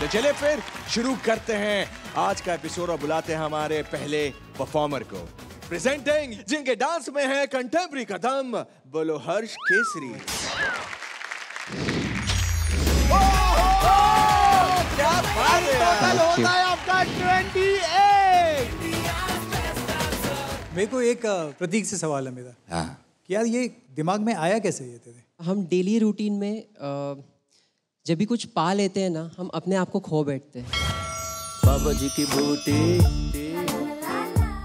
तो चले फिर शुरू करते हैं। आज का एपिसोड और बुलाते हैं हमारे पहले परफॉर्मर को। प्रेजेंटिंग जिनके डांस में है कंटेम्प्री कदम बोलो हर्ष केसरी। क्या बात टोटल होता है आपका 28 मेरे को एक प्रतीक से सवाल है मेरा। कि यार ये दिमाग में आया कैसे ये तेरे? हम डेली रूटीन में जब भी कुछ पा लेते हैं ना हम अपने आप को खो बैठते हैं। बाबा जी की बूटी।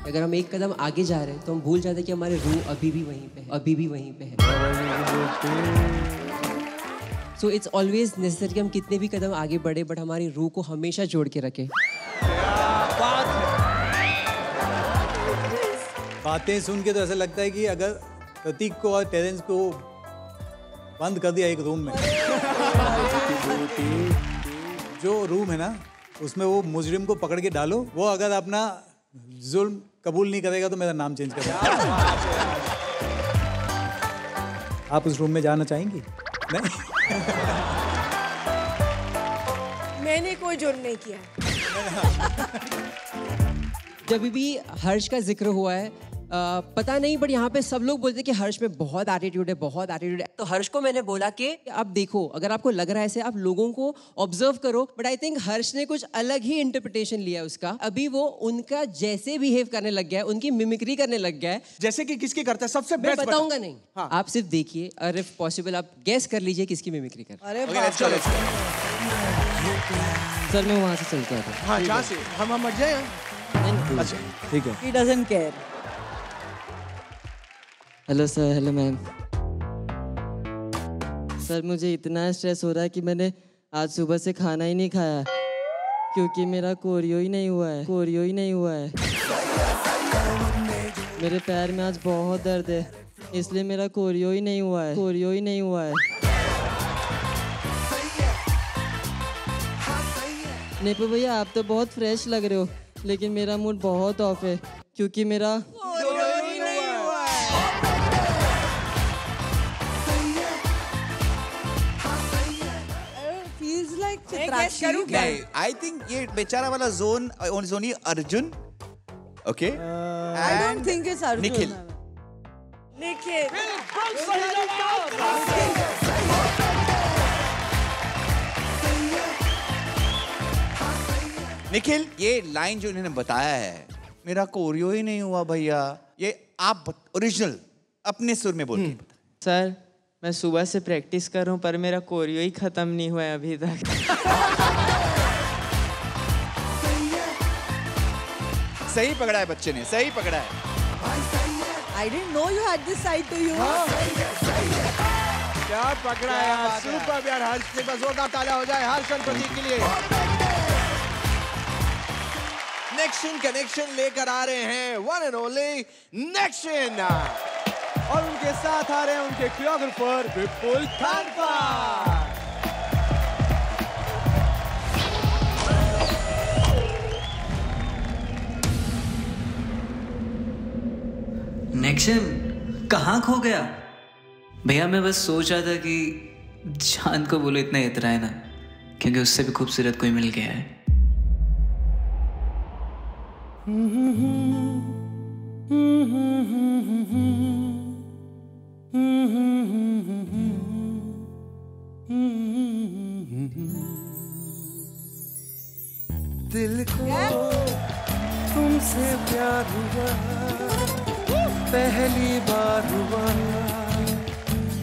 अगर हम एक कदम आगे जा रहे हैं तो हम भूल जाते हैं कि हमारे रूह अभी भी वहीं पे है अभी भी वहीं पे है। सो इट्स ऑलवेज नेसेसरी कि हम कितने भी कदम आगे बढ़े बट हमारी रूह को हमेशा जोड़ के रखें। बातें सुन के तो ऐसा लगता है कि अगर प्रतीक को और टेरेंस को बंद कर दिया एक रूम में। जो रूम है ना उसमें वो मुजरिम को पकड़ के डालो। वो अगर अपना जुल्म कबूल नहीं करेगा तो मेरा नाम चेंज कर आप उस रूम में जाना चाहेंगी? नहीं। मैंने कोई जुर्म नहीं किया। जब भी हर्ष का ज़िक्र हुआ है पता नहीं बट यहाँ पे सब लोग बोलते हैं कि हर्ष में बहुत एटीट्यूड है बहुत एटीट्यूड है। तो हर्ष को मैंने बोला कि आप देखो अगर आपको लग रहा है ऐसे आप लोगों को ऑब्ज़र्व करो बट आई थिंक हर्ष ने कुछ अलग ही इंटरप्रिटेशन लिया है उसका। अभी वो उनका जैसे बिहेव करने लग गया है उनकी मिमिक्री करने लग गया है। जैसे कि किसकी करता है? सबसे मैं बताऊँगा नहीं। हाँ। आप सिर्फ़ देखिए और इफ़ पॉसिबल आप गैस कर लीजिए किसकी मिमिक्री कर अरे हैं। सर मैं वहाँ से चल के आता हूँ हाँ से। हम हम मर जाए। अच्छा ठीक है। He doesn't care hello sir hello ma'am sir मुझे इतना स्ट्रेस हो रहा है कि मैंने आज सुबह से खाना ही नहीं खाया, क्योंकि मेरा कोरियो ही नहीं हुआ है। कोरियो ही नहीं हुआ है। मेरे पैर में आज बहुत दर्द है, इसलिए मेरा कोरियो ही नहीं हुआ है। कोरियो ही नहीं हुआ है। नेपो भैया, आप तो बहुत फ्रेश लग रहे हो, लेकिन मेरा मूड बहुत ऑफ़ है, क्योंकि मेरा guess करूँ क्या? आई थिंक ये बेचारा वाला zone only Arjun okay I don't think it's Arjun Nikhil. Nikhil Nikhil ये लाइन जो इन्होंने बताया है मेरा कोरियो ही नहीं हुआ भैया। ये आप ओरिजिनल अपने सुर में बोल के सर मैं सुबह से प्रैक्टिस कर रहा हूँ पर मेरा कोरियो ही खत्म नहीं हुआ है अभी तक। सही पकड़ा है बच्चे ने सही पकड़ा है। I didn't know you had this side to you क्या पकड़ा है यार। सुपर यार हर्ष के पास जोरदार तालियाँ हो जाए हर्ष और प्रतीक के लिए। नेक्शन कनेक्शन लेकर आ रहे हैं वन एंड ओनली नेक्शन और उनके साथ आ रहे हैं उनके कोरियोग्राफर विपुल थानपा नेक्शन कहाँ खो गया? भैया मैं बस सोच रहा था कि चाँद को बोलो इतना इतरा है ना क्योंकि उससे भी खूबसूरत कोई मिल गया है। दिल को तुमसे प्यार हुआ, पहली बार हुआ,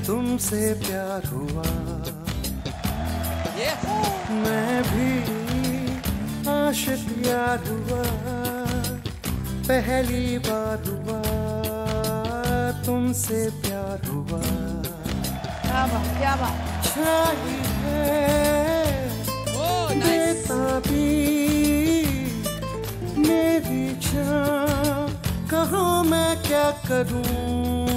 तुमसे प्यार हुआ। मैं भी आशिक यार हुआ, पहली बार हुआ। तुमसे प्यार हुआ। क्या बात क्या बात। है। बेताबी मेरी जान कहो मैं क्या करूँ?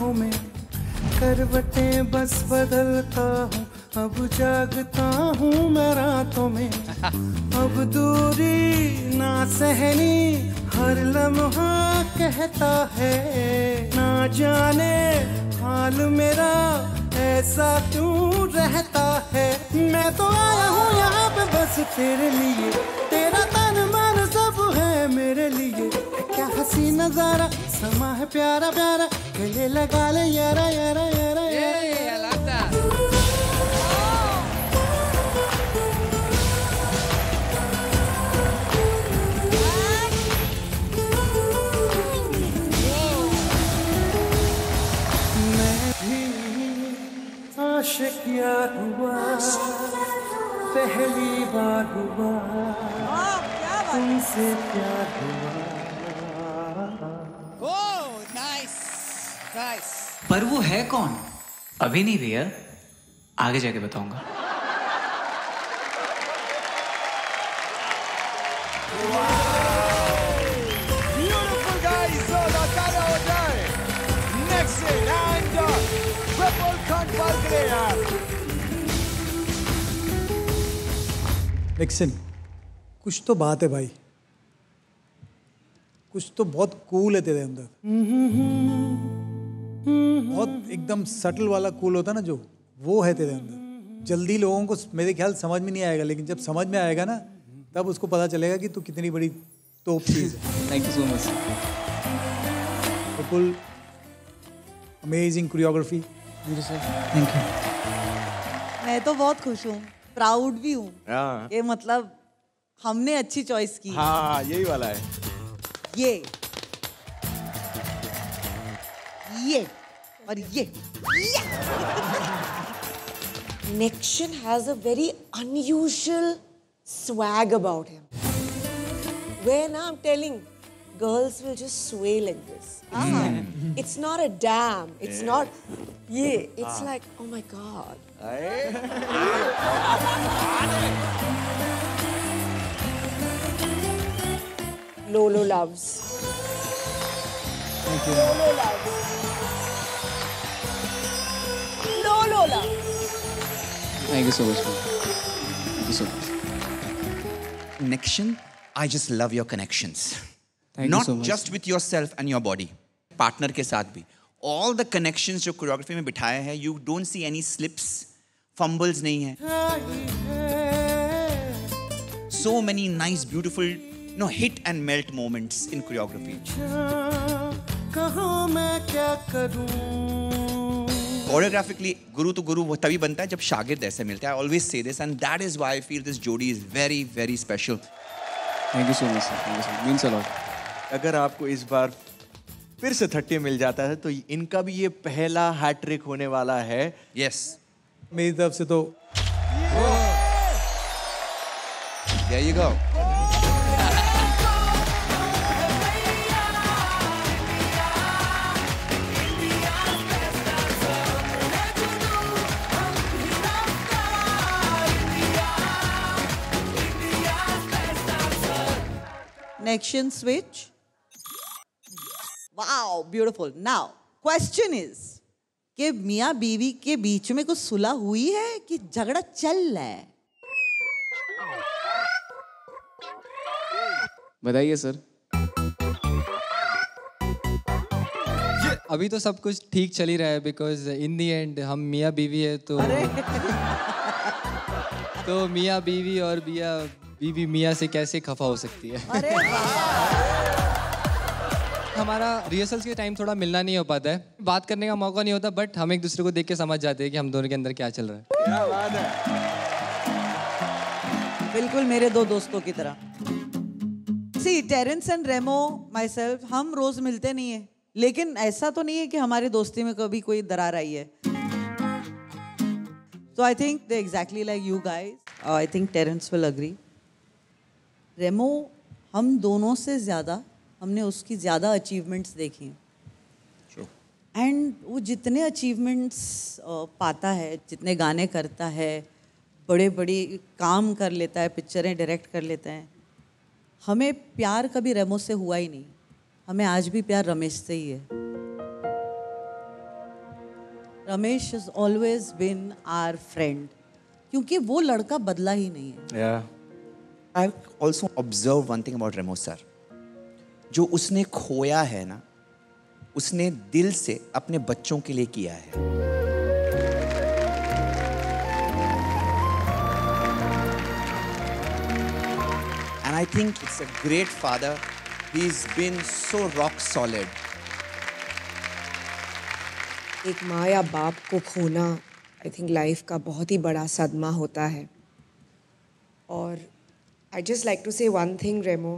आँखों में करवटें बस बदलता हूँ। अब जागता हूँ मैं रातों में। अब दूरी ना सहनी, हर लम्हा कहता है, ना जाने हाल मेरा ऐसा क्यों रहता है। मैं तो आया हूँ यहाँ पे बस तेरे लिए। तेरा तन मन सब है मेरे लिए। क्या हसी नज़ारा, समा है प्यारा प्यारा गले लगा ले यारा यारा यारा यारा। मैं भी आशिक यार हुआ पहली बार हुआ। तुमसे प्यार हुआ। पर वो है कौन? अभी नहीं भैया आगे जाके बताऊँगा. निक्सन कुछ तो बात है भाई। कुछ तो बहुत कूल है तेरे अंदर। बहुत एकदम सटल वाला कूल होता है ना जो वो है तेरे अंदर। जल्दी लोगों को मेरे ख्याल समझ में नहीं आएगा लेकिन जब समझ में आएगा ना तब उसको पता चलेगा कि तू कितनी बड़ी तोप चीज़ है। थैंक यू सो मच बिल्कुल अमेजिंग कोरियोग्राफी थैंक यू मैं तो बहुत खुश हूँ प्राउड भी हूँ हाँ. कि मतलब हमने अच्छी चॉइस की। हाँ यही वाला है। ये। ये और ये Nection has a very unusual swag about him. When I'm telling, girls will just sway like this. It's not a dam. It's not, yeah. It's like, oh my god. Lolo loves. Lolo loves. Lolo loves. Thank you so much thank you so much Connection, I just love your connections. Thank you Not so much. just with yourself and your body, partner के साथ भी. All the connections जो choreography में बिठाए हैं, you don't see any slips, fumbles नहीं है. So many nice, beautiful, you know, hit and melt moments in choreography. कहाँ मैं क्या करूँ कोरियोग्राफिकली गुरु तो गुरु वो तभी बनता है जब शागिर्द ऐसे मिलते हैं always say this and that is why feel this जोड़ी is very very special thank you so much thank you so much means a अगर आपको इस बार फिर से 30 मिल जाता है तो इनका भी ये पहला हैट्रिक होने वाला है। Yes yes. मेरी तरफ़ से तो यही yeah! गाओ yeah, Nexian switch. Wow, beautiful. Now, question is कि मियाँ बीवी के बीच में कुछ सुलह हुई है कि झगड़ा चल रहा है बताइए सर अभी तो सब कुछ ठीक चल ही रहा है बिकॉज़ इन दी एंड हम मियाँ बीवी है तो तो मियाँ बीवी और मियाँ बीवी मियाँ से कैसे खफा हो सकती है? अरे हमारा रिहर्सल्स के टाइम थोड़ा मिलना नहीं हो पाता है। बात करने का मौका नहीं होता बट हम एक दूसरे को देख के समझ जाते हैं कि हम दोनों के अंदर क्या चल रहा है। क्या बात है। बिल्कुल मेरे दो दोस्तों की तरह। See Terence and Remo myself हम रोज मिलते नहीं है। लेकिन ऐसा तो नहीं है कि हमारी दोस्ती में कभी कोई दरार आई है। So I think they're exactly like you guys. Uh, I think Terence will agree. रेमो हम दोनों से ज़्यादा हमने उसकी ज़्यादा अचीवमेंट्स देखी हैं। एंड वो जितने अचीवमेंट्स पाता है जितने गाने करता है बड़े बड़े काम कर लेता है पिक्चरें डायरेक्ट कर लेते हैं हमें प्यार कभी रेमो से हुआ ही नहीं। हमें आज भी प्यार रमेश से ही है। Ramesh is always been our friend क्योंकि वो लड़का बदला ही नहीं है। Yeah. I also observe one thing about Remo sir जो उसने खोया है ना, उसने दिल से अपने बच्चों के लिए किया है And I think it's a great father. He's been so rock solid. एक माँ या बाप को खोना आई थिंक लाइफ का बहुत ही बड़ा सदमा होता है और I just like to say one thing Remo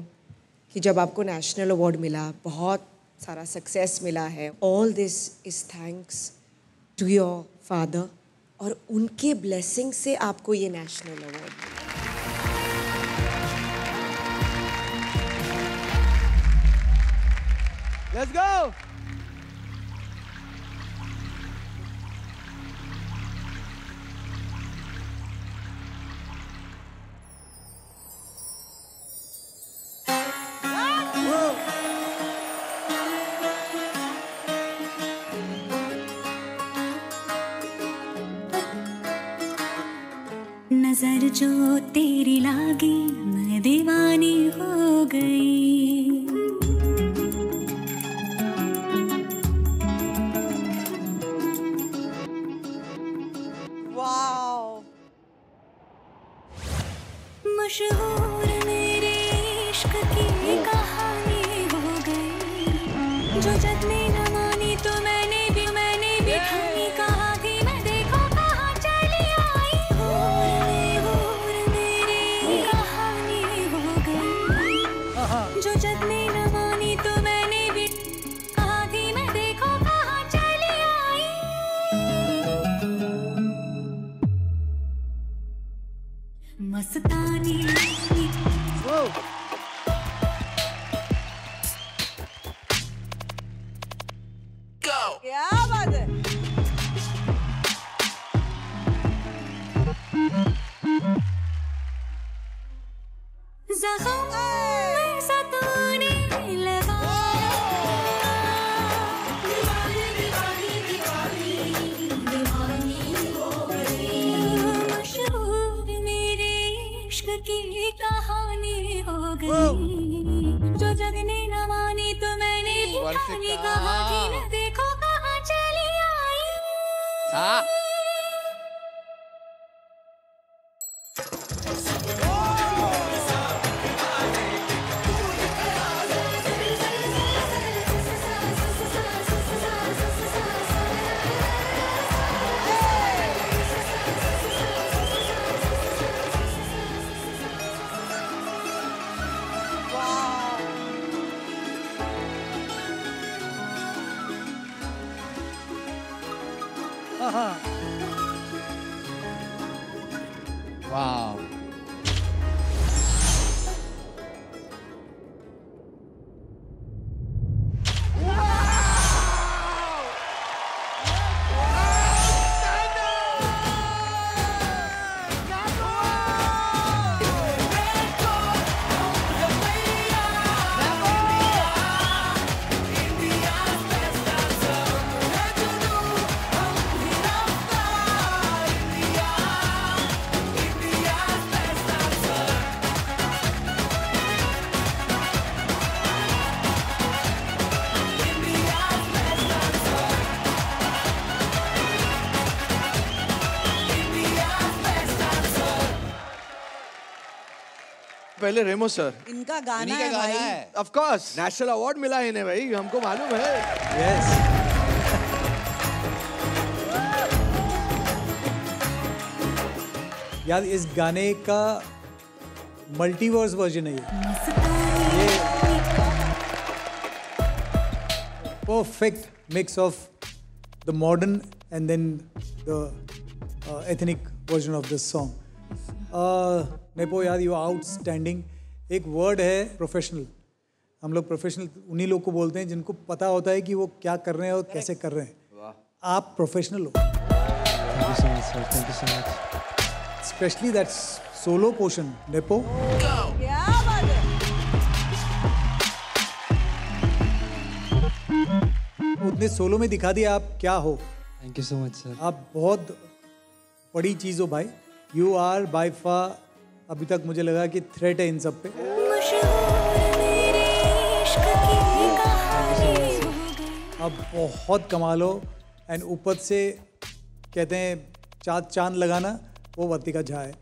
कि जब आपको नेशनल अवार्ड मिला, बहुत सारा सक्सेस मिला है all this is thanks to your father और उनके ब्लेसिंग से आपको ये नेशनल अवार्ड मिला Let's go. तेरी लागी मैं दीवानी पहले रेमो सर। इनका गाना है गाना भाई। ऑफ़ कोर्स नेशनल अवार्ड मिला इन्हें भाई हमको मालूम है। यस यार इस गाने का मल्टीवर्स वर्जन है ये। Perfect mix of the modern and then the ethnic version of this song Nepo यार यू आउटस्टैंडिंग एक वर्ड है प्रोफेशनल हम लोग प्रोफेशनल उन्हीं लोग को बोलते हैं जिनको पता होता है कि वो क्या कर रहे हैं और कैसे कर रहे हैं। आप प्रोफेशनल हो। Thank you so much sir thank you so much especially that s- solo portion, Nepo. क्या बात है? उतने सोलो में दिखा दिया आप क्या हो। Thank you so much sir आप बहुत बड़ी चीज़ हो भाई। यू आर बाई फा अभी तक मुझे लगा कि थ्रेट है इन सब पे। अब बहुत कमाल हो। एंड ऊपर से कहते हैं, चाद, चाँद लगाना, वो वर्तिका झा है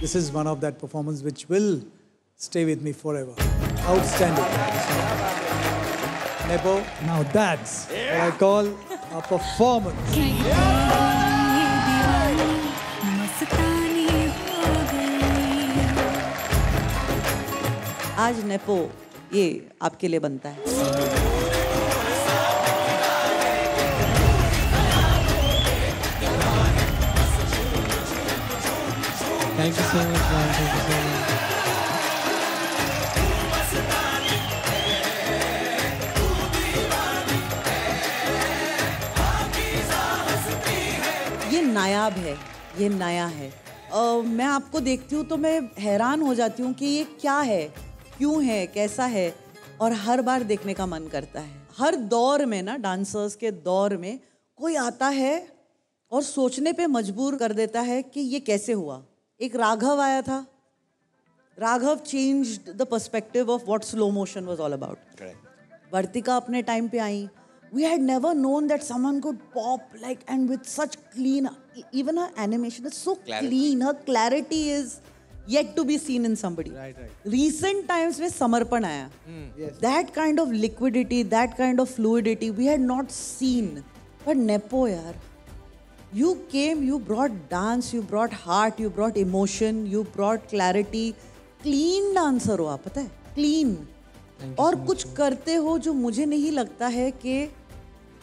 this is one of that performance which will stay with me for ever outstanding now that's I call a performance. मस्तानी हो गई आज नेपो ये आपके लिए बनता है। Thank you so much thank you so much नायाब है ये नया है। अ, मैं आपको देखती हूँ तो मैं हैरान हो जाती हूँ कि ये क्या है क्यों है कैसा है? और हर बार देखने का मन करता है। हर दौर में ना डांसर्स के दौर में कोई आता है और सोचने पे मजबूर कर देता है कि ये कैसे हुआ। एक राघव आया था। Raghav change the perspective of what slow motion was all about Vartika अपने टाइम पे आई। We never known that someone could pop like and with such clean e- even her animation is so clarity. clean her clarity is yet to be seen in somebody right, right. recent times में समर्पण आया that kind of liquidity that kind of fluidity we had not seen but nepo यार you came you brought dance you brought heart you brought emotion you brought clarity clean dancer हो आप पता है clean और so कुछ करते हो जो मुझे नहीं लगता है कि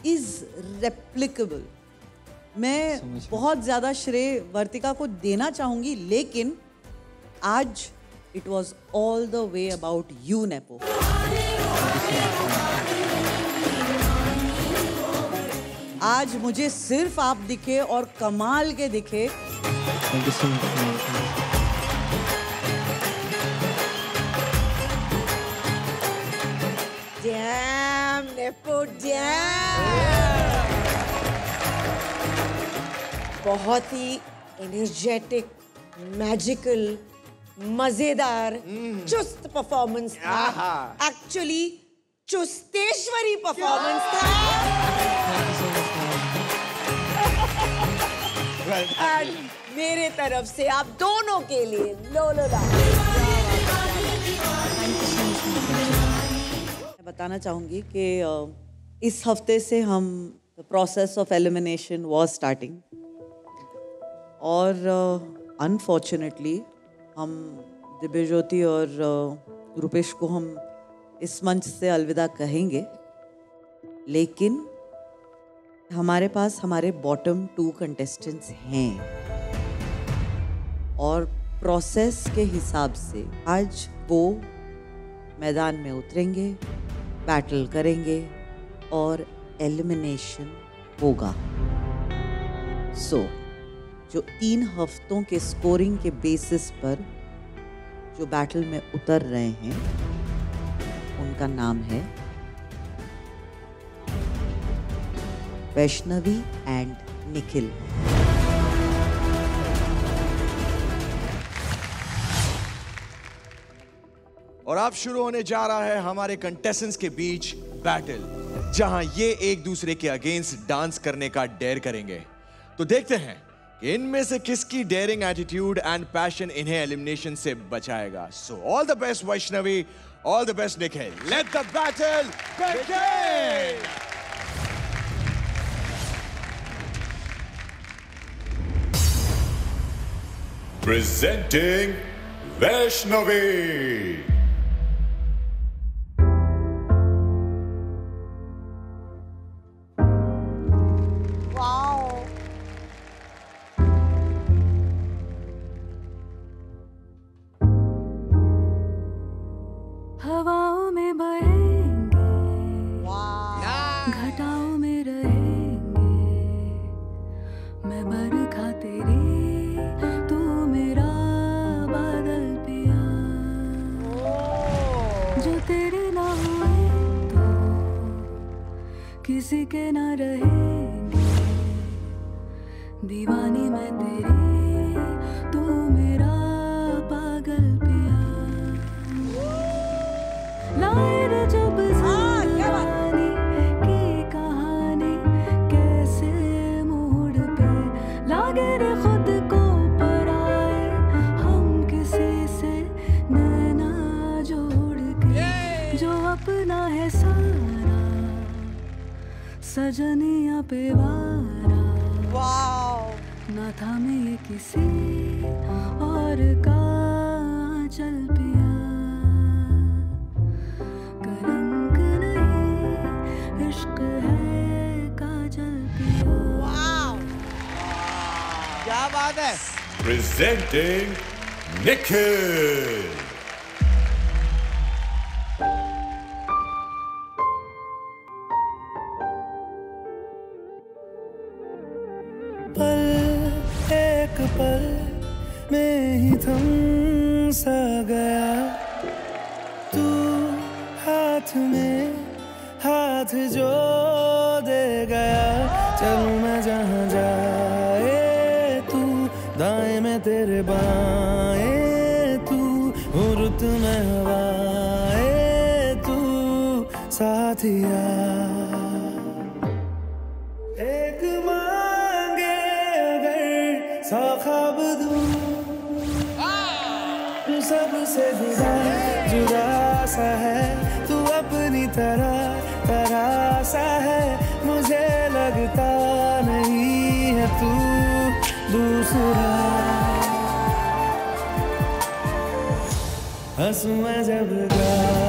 इज़ रेप्लिकेबल मैं बहुत ज़्यादा श्रेय वर्तिका को देना चाहूँगी लेकिन आज it was all the way about you Nepo आज मुझे सिर्फ़ आप दिखे और कमाल के दिखे। Damn, Nepo, damn! बहुत ही एनर्जेटिक मैजिकल मज़ेदार चुस्त परफॉर्मेंस था। एक्चुअली चुस्तेश्वरी परफॉर्मेंस था। And मेरे तरफ़ से आप दोनों के लिए लो लो मैं बताना चाहूँगी कि इस हफ़्ते से हम process of elimination was starting और अनफॉर्चुनेटली हम दिव्य ज्योति और रूपेश को हम इस मंच से अलविदा कहेंगे। लेकिन हमारे पास हमारे बॉटम टू कंटेस्टेंट्स हैं। और प्रोसेस के हिसाब से आज वो मैदान में उतरेंगे बैटल करेंगे और एलिमिनेशन होगा। सो जो तीन हफ्तों के स्कोरिंग के बेसिस पर जो बैटल में उतर रहे हैं, उनका नाम है वैष्णवी एंड निखिल। और अब शुरू होने जा रहा है हमारे कंटेस्टेंट्स के बीच बैटल जहाँ ये एक दूसरे के अगेंस्ट डांस करने का डेयर करेंगे। तो देखते हैं इनमें से किसकी डेयरिंग एटीट्यूड एंड पैशन इन्हें एलिमिनेशन से बचाएगा? So all the best Vaishnavi all the best Nikhil let the battle Presenting Vaishnavi. presenting Nickens. सा ख्वाब दूँ सबसे जुदा जुदा सा है, तू अपनी तरह तरह सा है। मुझे लगता नहीं है तू दूसरा। हंसू मैं जब गा।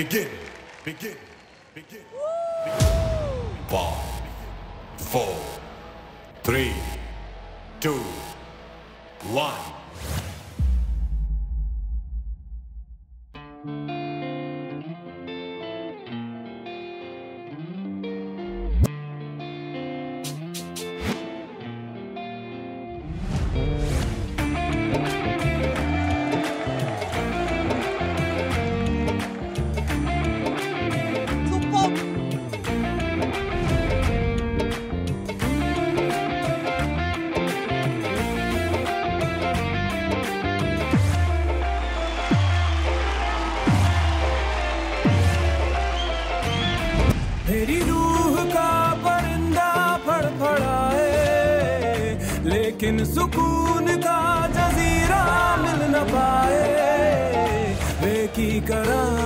Begin. Begin. Begin. Woo! Five, four, three, two, one. की करा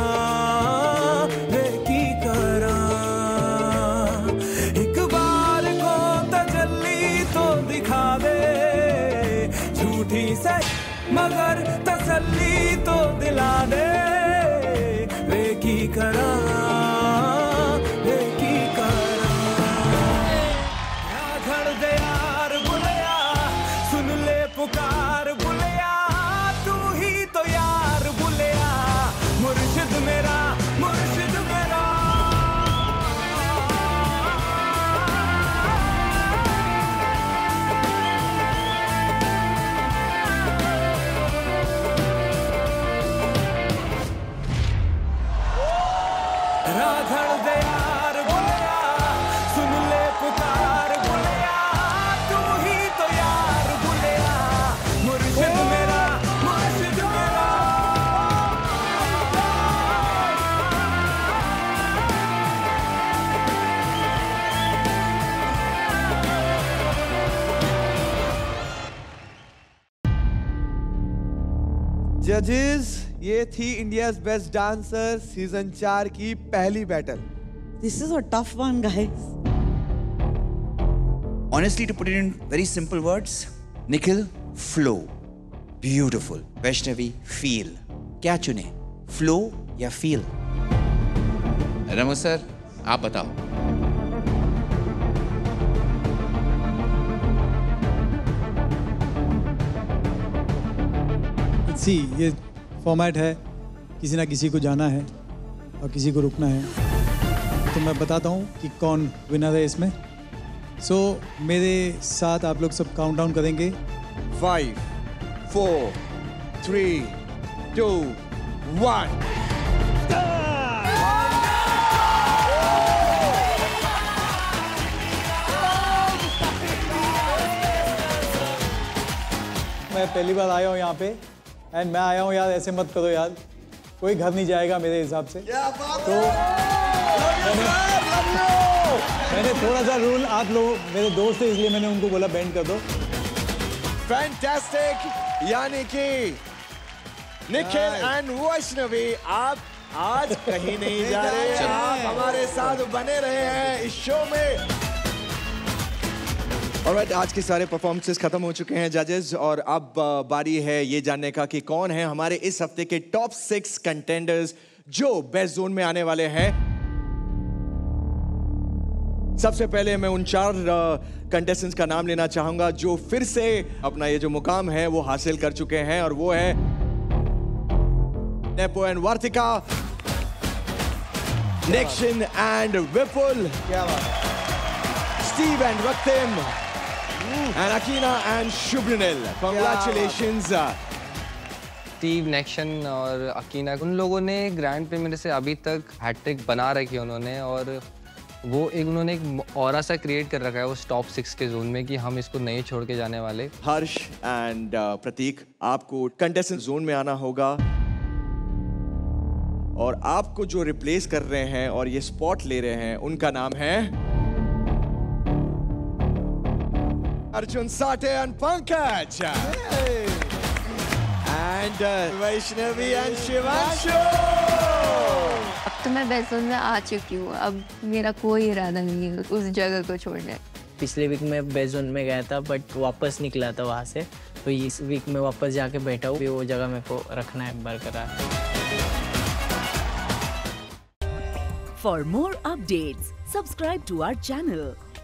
जजेस ये थी इंडिया बेस्ट डांसर सीज़न चार की पहली battle this is a tough one guys honestly to put it in very simple words Nikhil flow beautiful Vaishnavi feel क्या चुने फ्लो या फील रमो सर आप बताओ सी ये फॉर्मेट है किसी ना किसी को जाना है और किसी को रुकना है। तो मैं बताता हूँ कि कौन विनर है इसमें। सो so, मेरे साथ आप लोग सब काउंट डाउन करेंगे। Five four three two one मैं पहली बार आया हूँ यहाँ पे। एंड मैं आया हूँ यार ऐसे मत करो यार। कोई घर नहीं जाएगा मेरे हिसाब से। तो मैंने, मैंने थोड़ा सा रूल आप लोग मेरे दोस्त है इसलिए मैंने उनको बोला बैंड कर दो। फैंटास्टिक यानी कि निखिल एंड वैष्णवी आप आज कहीं नहीं जा रहे आप हमारे साथ बने रहे हैं इस शो में। और आज के सारे परफॉर्मेंसेस खत्म हो चुके हैं जजेस और अब बारी है ये जानने का कि कौन है हमारे इस हफ़्ते के टॉप सिक्स कंटेंडर्स जो बेस्ट जोन में आने वाले हैं। सबसे पहले मैं उन चार कंटेस्टेंट्स का नाम लेना चाहूँगा जो फिर से अपना ये जो मुकाम है वो हासिल कर चुके हैं और वो है नेपो एंड वार्तिका नेक्शन एंड विपुल क्या बात Steve and and Akina and Shubhanil. Congratulations. Steve नेक्शन और अकीना उन लोगों ने ग्रैंड प्रीमियर से अभी तक हैट्रिक बना रखी है उन्होंने और वो एक उन्होंने एक और सा क्रिएट कर रखा है उस टॉप सिक्स के जोन में कि हम इसको नहीं छोड़ के जाने वाले हर्ष एंड प्रतीक आपको कंटेस्टेंट जोन में आना होगा और आपको जो रिप्लेस कर रहे हैं और ये स्पॉट ले रहे हैं उनका नाम है Arjun Sathe and Pankaj and Vaishnavi and Shivanshu अब तो मैं बेसोन में आ चुकी हूँ। अब मेरा कोई इरादा नहीं है उस जगह को छोड़ने। पिछले वीक मैं बेजोन में गया था बट वापस निकला था वहाँ से। तो इस वीक में वापस जाके बैठा हूँ। वो जगह मेरे को रखना है बरकरार For more updates, subscribe to our channel,